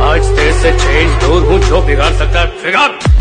आज तेरे से चेंज दूर हूँ जो बिगाड़ सकता है बिगाड़।